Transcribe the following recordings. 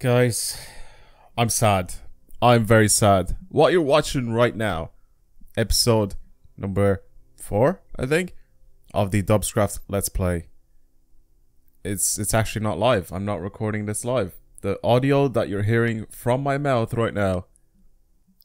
Guys, I'm sad. I'm very sad. What you're watching right now, episode number four, I think, of the Dubscraft Let's Play. It's it's actually not live. I'm not recording this live. The audio that you're hearing from my mouth right now,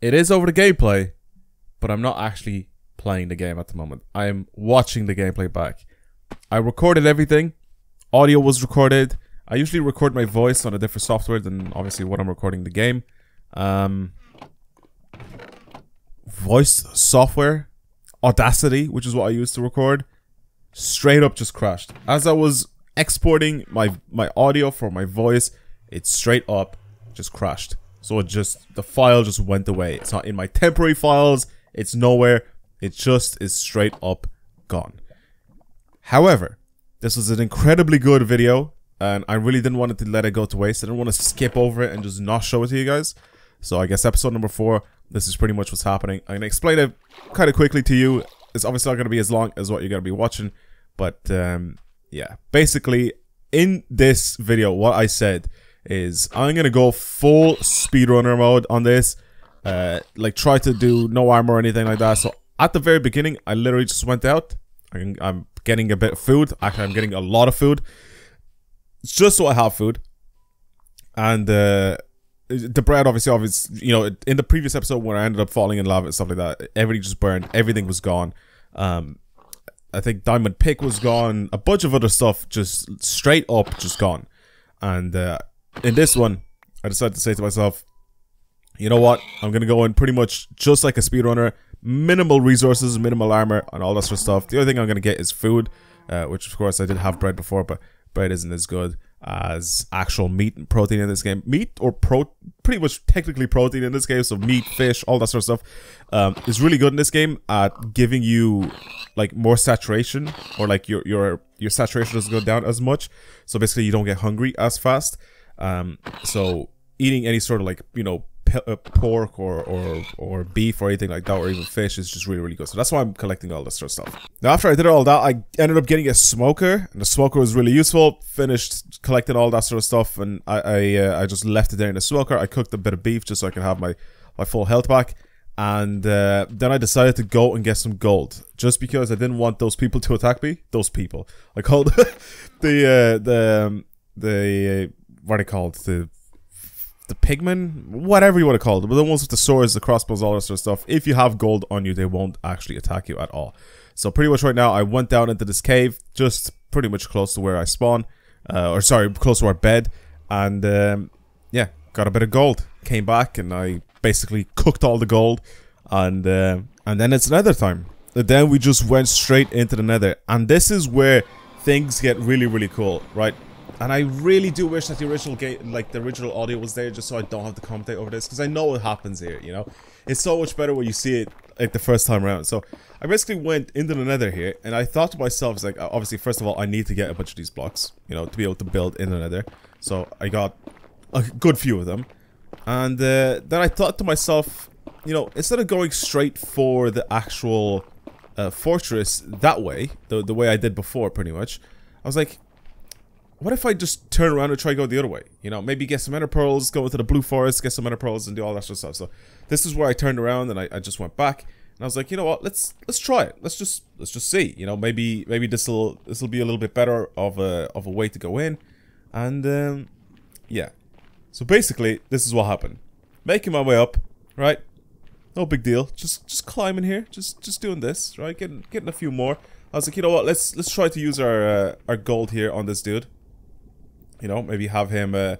it is over the gameplay, but I'm not actually playing the game at the moment. I am watching the gameplay back. I recorded everything. Audio was recorded. I usually record my voice on a different software than obviously what I'm recording the game. Um, voice software, Audacity, which is what I use to record, straight up just crashed. As I was exporting my my audio for my voice, it straight up just crashed. So it just the file just went away. It's not in my temporary files. It's nowhere. It just is straight up gone. However, this was an incredibly good video and I really didn't want it to let it go to waste. I didn't want to skip over it and just not show it to you guys. So I guess episode number four, this is pretty much what's happening. I'm gonna explain it kind of quickly to you. It's obviously not gonna be as long as what you're gonna be watching, but um, yeah. Basically, in this video, what I said is I'm gonna go full speedrunner mode on this. Uh, like try to do no armor or anything like that. So at the very beginning, I literally just went out. I'm, I'm getting a bit of food. Actually, I'm getting a lot of food just so I have food. And uh, the bread, obviously, obviously, you know, in the previous episode where I ended up falling in love and stuff like that, everything just burned. Everything was gone. Um, I think diamond pick was gone. A bunch of other stuff just straight up just gone. And uh, in this one, I decided to say to myself, you know what? I'm gonna go in pretty much just like a speedrunner. Minimal resources, minimal armor, and all that sort of stuff. The other thing I'm gonna get is food, uh, which of course I did have bread before, but bread isn't as good as actual meat and protein in this game. Meat or pro, pretty much technically protein in this game. So meat, fish, all that sort of stuff um, is really good in this game at giving you like more saturation or like your your your saturation doesn't go down as much. So basically, you don't get hungry as fast. Um, so eating any sort of like you know pork or, or or beef or anything like that or even fish is just really really good. So that's why i'm collecting all this sort of stuff. Now after i did all that i ended up getting a smoker and the smoker was really useful. Finished collecting all that sort of stuff and i i, uh, I just left it there in the smoker. I cooked a bit of beef just so i can have my my full health back. And uh, then I decided to go and get some gold, just because I didn't want those people to attack me. Those people, I called the uh, the um, the uh, what are they called? The the pigmen, whatever you want to call them, but the ones with the swords, the crossbows, all that sort of stuff. If you have gold on you, they won't actually attack you at all. So pretty much right now, I went down into this cave, just pretty much close to where I spawn, uh, or sorry, close to our bed, and um, yeah, got a bit of gold. Came back and I basically cooked all the gold, and uh, and then it's nether time. And then we just went straight into the nether, and this is where things get really really cool, right? And I really do wish that the original game, like the original audio was there just so I don't have to commentate over this because I know what happens here, you know? It's so much better when you see it like the first time around. So I basically went into the nether here and I thought to myself, like, obviously, first of all, I need to get a bunch of these blocks, you know, to be able to build in the nether. So I got a good few of them. And uh, then I thought to myself, you know, instead of going straight for the actual uh, fortress that way, the, the way I did before, pretty much, I was like, what if I just turn around and try to go the other way? You know, maybe get some ender pearls, go into the blue forest, get some ender pearls, and do all that sort of stuff. So this is where I turned around and I, I just went back, and I was like, you know what? Let's let's try it. Let's just let's just see. You know, maybe maybe this will this will be a little bit better of a of a way to go in, and um, yeah. So basically, this is what happened. Making my way up, right? No big deal. Just just climbing here, just just doing this, right? Getting getting a few more. I was like, you know what? Let's let's try to use our uh, our gold here on this dude. You know, maybe have him uh,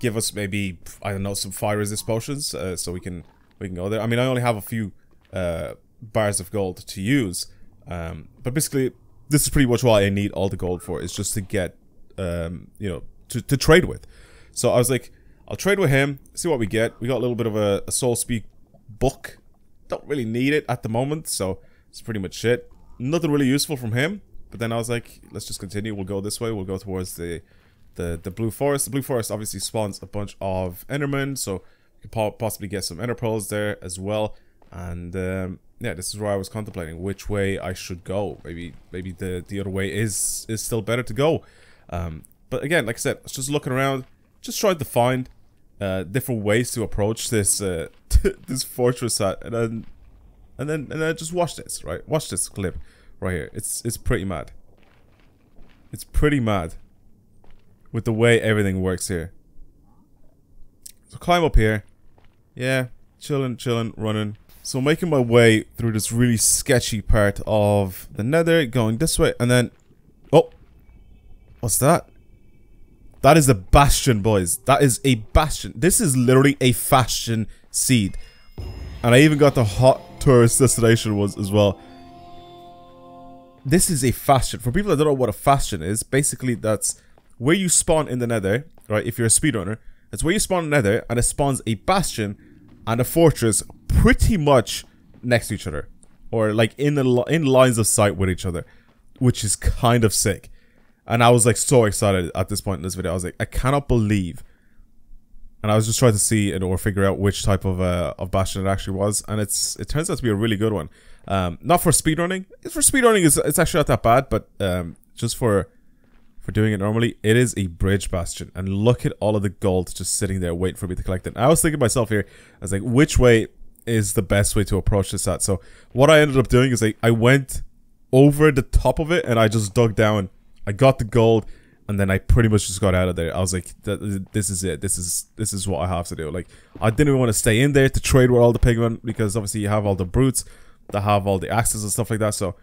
give us maybe I don't know some fire resist potions, uh, so we can we can go there. I mean, I only have a few uh, bars of gold to use, um, but basically, this is pretty much what I need all the gold for. Is just to get um, you know to to trade with. So I was like, I'll trade with him, see what we get. We got a little bit of a, a soul speed book. Don't really need it at the moment, so it's pretty much it. Nothing really useful from him. But then I was like, let's just continue. We'll go this way. We'll go towards the the the blue forest. The blue forest obviously spawns a bunch of Endermen, so you could possibly get some Ender pearls there as well. And um, yeah, this is where I was contemplating which way I should go. Maybe maybe the the other way is is still better to go. Um, but again, like I said, I was just looking around, just trying to find uh, different ways to approach this uh, this fortress at, and then and then and then just watch this, right? Watch this clip right here. It's it's pretty mad. It's pretty mad with the way everything works here. So climb up here. Yeah, chilling, chilling, running. So making my way through this really sketchy part of the nether, going this way, and then... Oh! What's that? That is a bastion, boys. That is a bastion. This is literally a fashion seed. And I even got the hot tourist destination was as well. This is a fashion. For people that don't know what a fashion is, basically that's where you spawn in the nether, right? If you're a speedrunner, it's where you spawn in the nether and it spawns a bastion and a fortress pretty much next to each other. Or like in the in lines of sight with each other. Which is kind of sick. And I was like so excited at this point in this video. I was like, I cannot believe. And I was just trying to see and or figure out which type of uh, of bastion it actually was, and it's it turns out to be a really good one. Um, not for speedrunning. For speedrunning, it's it's actually not that bad, but um, just for for doing it normally, it is a bridge bastion. And look at all of the gold just sitting there waiting for me to collect it. I was thinking myself here, I was like, which way is the best way to approach this at? So what I ended up doing is like I went over the top of it and I just dug down I got the gold, and then I pretty much just got out of there. I was like, "This is it. This is this is what I have to do." Like, I didn't even want to stay in there to trade with all the pigmen because obviously you have all the brutes that have all the axes and stuff like that. So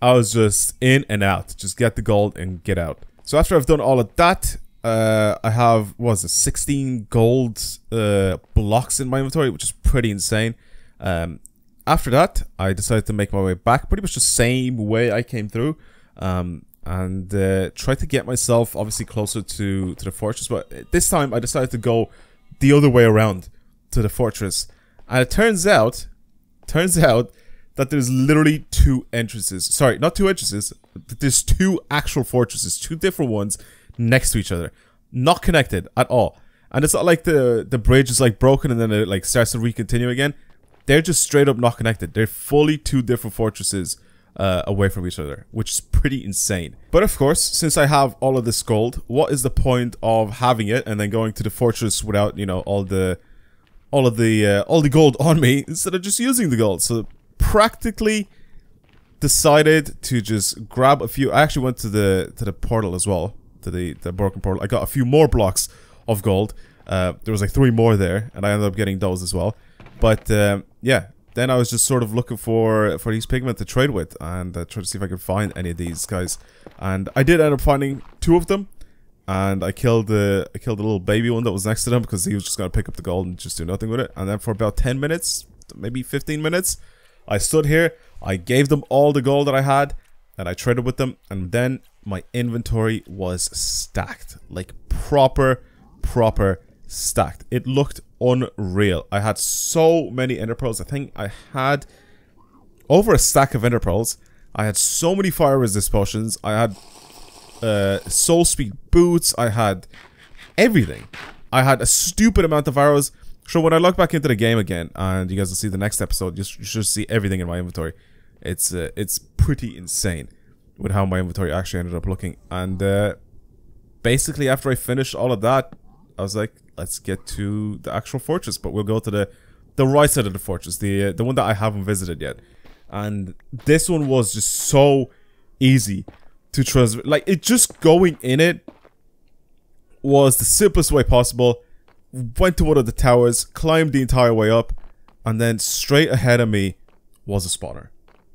I was just in and out, just get the gold and get out. So after I've done all of that, uh, I have was it 16 gold uh, blocks in my inventory, which is pretty insane. Um, after that, I decided to make my way back, pretty much the same way I came through. Um, and uh, try to get myself obviously closer to to the fortress. But this time I decided to go the other way around to the fortress, and it turns out, turns out that there's literally two entrances. Sorry, not two entrances. There's two actual fortresses, two different ones next to each other, not connected at all. And it's not like the the bridge is like broken and then it like starts to recontinue again. They're just straight up not connected. They're fully two different fortresses uh, away from each other, which is pretty insane. But of course, since I have all of this gold, what is the point of having it and then going to the fortress without, you know, all the all of the uh, all the gold on me instead of just using the gold? So practically decided to just grab a few. I actually went to the to the portal as well, to the the broken portal. I got a few more blocks of gold. Uh, there was like three more there, and I ended up getting those as well. But um, yeah, then I was just sort of looking for for these pigmen to trade with and uh, try to see if I could find any of these guys. And I did end up finding two of them. And I killed the I killed the little baby one that was next to them because he was just gonna pick up the gold and just do nothing with it. And then for about 10 minutes, maybe 15 minutes, I stood here, I gave them all the gold that I had, and I traded with them, and then my inventory was stacked. Like proper, proper stacked. It looked unreal. I had so many ender pearls. I think I had over a stack of ender pearls. I had so many fire resist potions. I had uh, soul speed boots. I had everything. I had a stupid amount of arrows. So when I log back into the game again, and you guys will see the next episode, you should see everything in my inventory. It's uh, it's pretty insane with how my inventory actually ended up looking. And uh, basically, after I finished all of that, I was like, let's get to the actual fortress. But we'll go to the the right side of the fortress, the uh, the one that I haven't visited yet. And this one was just so easy to trust. Like it just going in it was the simplest way possible. Went to one of the towers, climbed the entire way up, and then straight ahead of me was a spawner.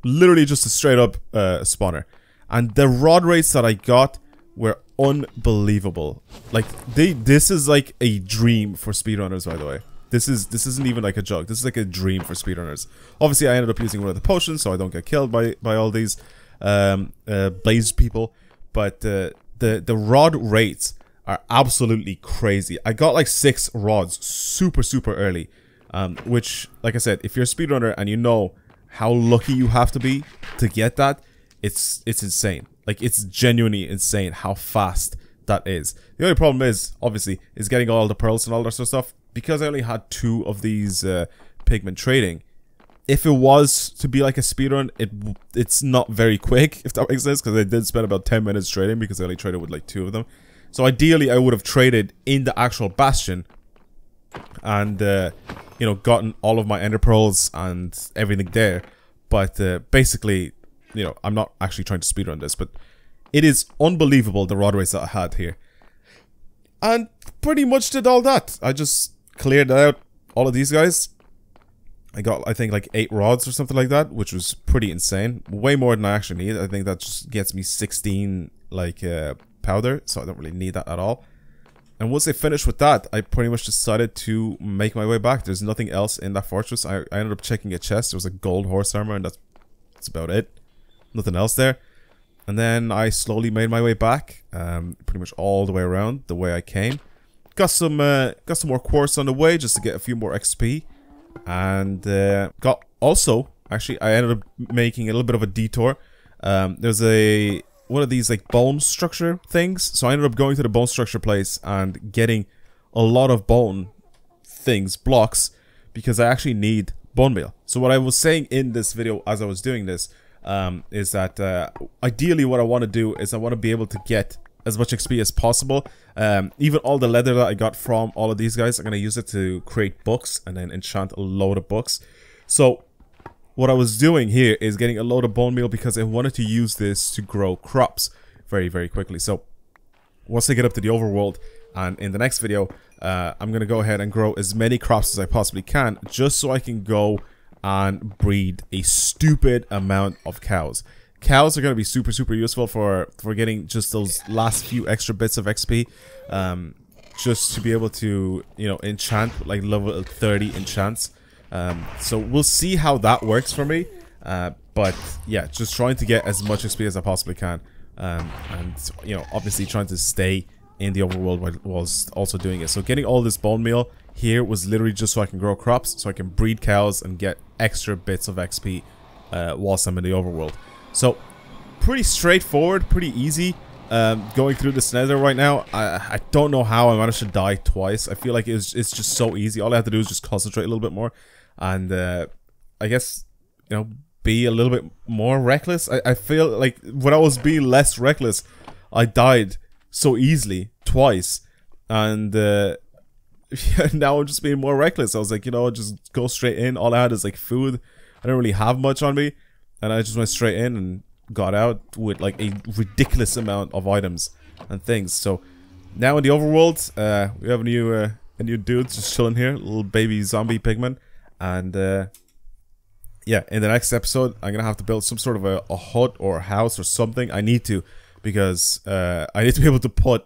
Literally just a straight up uh, spawner. And the rod rates that I got were unbelievable. Like they this is like a dream for speedrunners by the way. This is this isn't even like a joke. This is like a dream for speedrunners. Obviously I ended up using one of the potions so I don't get killed by by all these um uh blaze people, but uh, the the rod rates are absolutely crazy. I got like 6 rods super super early. Um which like I said, if you're a speedrunner and you know how lucky you have to be to get that, it's it's insane. Like it's genuinely insane how fast that is. The only problem is, obviously, is getting all the pearls and all that sort of stuff. Because I only had two of these uh, pigmen trading, if it was to be like a speedrun, it it's not very quick, if that makes sense, because I did spend about 10 minutes trading because I only traded with like two of them. So ideally, I would have traded in the actual bastion and uh, you know gotten all of my ender pearls and everything there. But uh, basically, you know, I'm not actually trying to speedrun this, but it is unbelievable the rod rates that I had here. And pretty much did all that. I just cleared out all of these guys. I got, I think, like 8 rods or something like that, which was pretty insane. Way more than I actually need. I think that just gets me 16, like, uh, powder, so I don't really need that at all. And once I finished with that, I pretty much decided to make my way back. There's nothing else in that fortress. I, I ended up checking a chest. There was a gold horse armor, and that's, that's about it. Nothing else there. And then I slowly made my way back, um, pretty much all the way around the way I came. Got some uh, got some more quartz on the way just to get a few more XP, and uh, got also actually I ended up making a little bit of a detour. Um, there's a one of these like bone structure things, so I ended up going to the bone structure place and getting a lot of bone things blocks because I actually need bone meal. So what I was saying in this video as I was doing this um, is that uh, ideally what I want to do is I want to be able to get as much XP as possible. Um, even all the leather that I got from all of these guys, I'm going to use it to create books and then enchant a load of books. So what I was doing here is getting a load of bone meal because I wanted to use this to grow crops very, very quickly. So once I get up to the overworld and in the next video, uh, I'm going to go ahead and grow as many crops as I possibly can just so I can go and breed a stupid amount of cows. Cows are going to be super, super useful for, for getting just those last few extra bits of XP. Um, just to be able to, you know, enchant, like level 30 enchants. Um, so we'll see how that works for me. Uh, but yeah, just trying to get as much XP as I possibly can. Um, and, you know, obviously trying to stay in the overworld whilst also doing it. So getting all this bone meal here was literally just so I can grow crops, so I can breed cows and get extra bits of XP uh, whilst I'm in the overworld. So, pretty straightforward, pretty easy. Um, going through this nether right now, I, I don't know how I managed to die twice. I feel like it's, it's just so easy. All I have to do is just concentrate a little bit more. And uh, I guess, you know, be a little bit more reckless. I, I feel like when I was being less reckless, I died so easily twice. And uh, now I'm just being more reckless. I was like, you know, just go straight in. All I had is like food. I don't really have much on me. And I just went straight in and got out with like a ridiculous amount of items and things. So now in the overworld, uh, we have a new uh, a new dude just chilling here, little baby zombie pigman, and uh, yeah, in the next episode, I'm gonna have to build some sort of a, a hut or a house or something. I need to because uh, I need to be able to put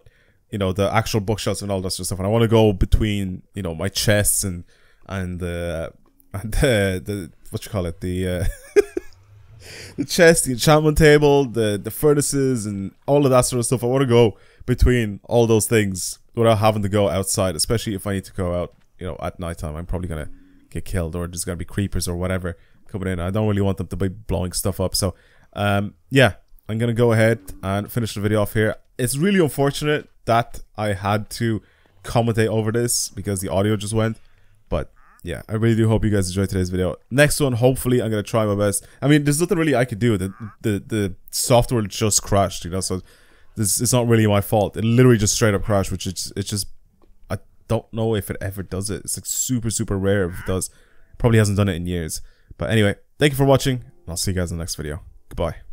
you know the actual bookshelves and all that sort of stuff. And I want to go between you know my chests and and uh, and the the what you call it the uh, the chest, the enchantment table, the the furnaces, and all of that sort of stuff. I want to go between all those things without having to go outside, especially if I need to go out. You know, at nighttime, I'm probably gonna get killed, or there's gonna be creepers or whatever coming in. I don't really want them to be blowing stuff up. So, um, yeah, I'm gonna go ahead and finish the video off here. It's really unfortunate that I had to commentate over this because the audio just went. But yeah, I really do hope you guys enjoyed today's video. Next one, hopefully, I'm gonna try my best. I mean, there's nothing really I could do. The the the software just crashed, you know. So this it's not really my fault. It literally just straight up crashed, which it's it's just don't know if it ever does it. It's like super super rare if it does. Probably hasn't done it in years. But anyway, thank you for watching. I'll see you guys in the next video. Goodbye.